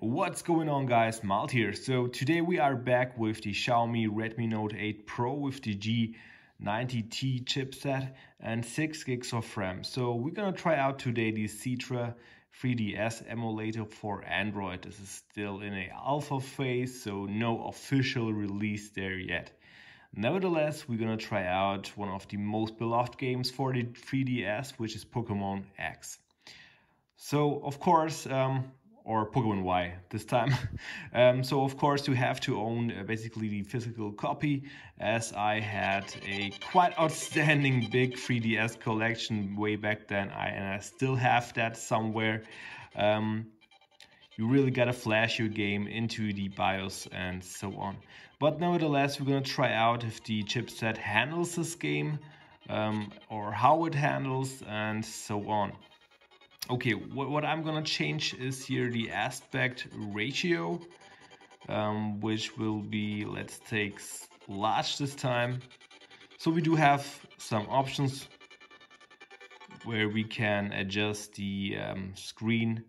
What's going on guys, Malt here. So today we are back with the Xiaomi Redmi Note 8 Pro with the G90T chipset and 6 gigs of RAM. So we're gonna try out today the Citra 3DS emulator for Android. This is still in a alpha phase, so no official release there yet. Nevertheless, we're gonna try out one of the most beloved games for the 3DS, which is Pokemon X. So, of course, um, or Pokemon Y this time. um, so of course you have to own uh, basically the physical copy as I had a quite outstanding big 3DS collection way back then I, and I still have that somewhere. Um, you really gotta flash your game into the BIOS and so on. But nevertheless, we're gonna try out if the chipset handles this game um, or how it handles and so on. Okay, what, what I'm gonna change is here the aspect ratio, um, which will be, let's take large this time. So we do have some options where we can adjust the um, screen,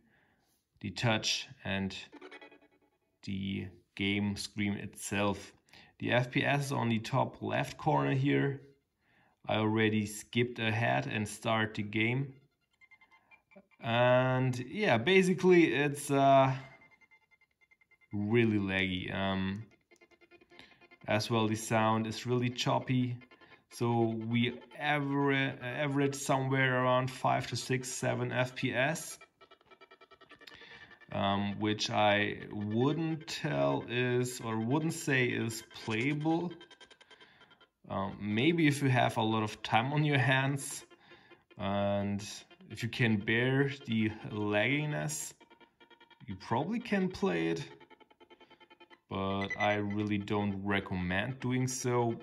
the touch and the game screen itself. The FPS is on the top left corner here. I already skipped ahead and start the game and yeah basically it's uh, really laggy um, as well the sound is really choppy. So we average, average somewhere around 5 to 6 7 fps um, which I wouldn't tell is or wouldn't say is playable. Um, maybe if you have a lot of time on your hands and if you can bear the lagginess, you probably can play it, but I really don't recommend doing so.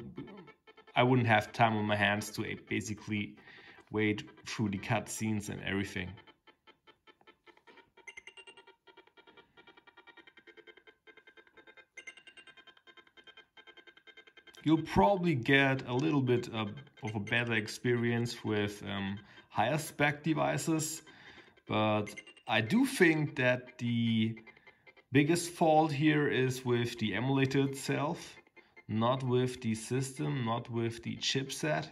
I wouldn't have time on my hands to eh, basically wait through the cutscenes and everything. You'll probably get a little bit of, a better experience with um, higher spec devices, but I do think that the biggest fault here is with the emulator itself, not with the system, not with the chipset.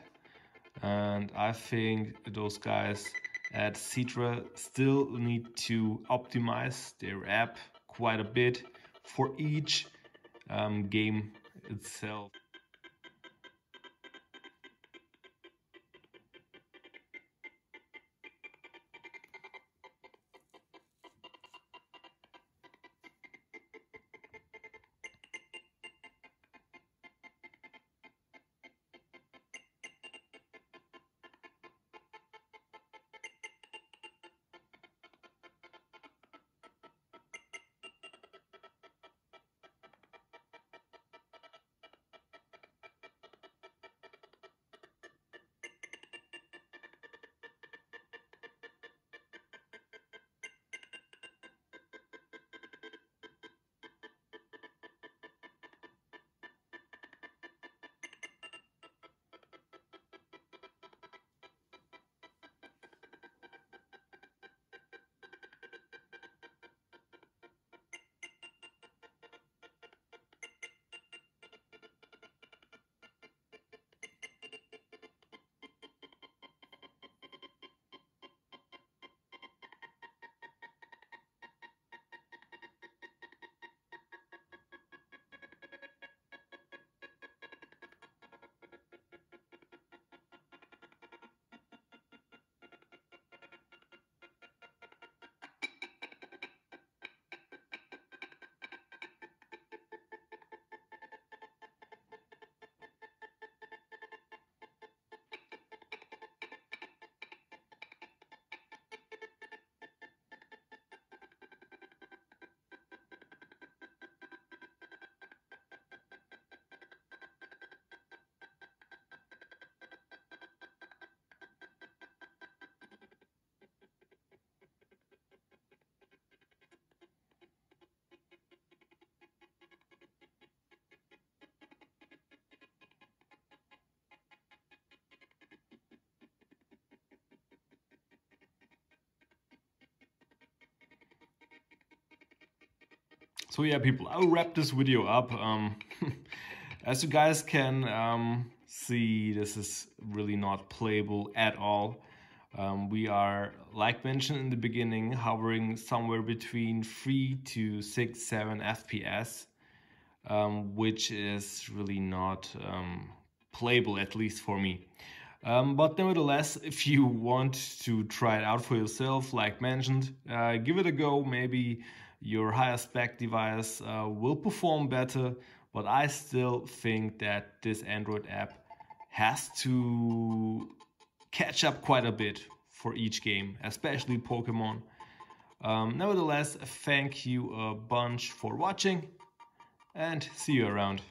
And I think those guys at Citra still need to optimize their app quite a bit for each um, game itself. So yeah, people, I'll wrap this video up. Um, as you guys can um, see, this is really not playable at all. Um, we are, like mentioned in the beginning, hovering somewhere between 3 to 6, 7 FPS, um, which is really not um, playable, at least for me. Um, but nevertheless, if you want to try it out for yourself, like mentioned, uh, give it a go. Maybe your higher spec device uh, will perform better, but I still think that this Android app has to catch up quite a bit for each game, especially Pokemon. Um, nevertheless, thank you a bunch for watching and see you around.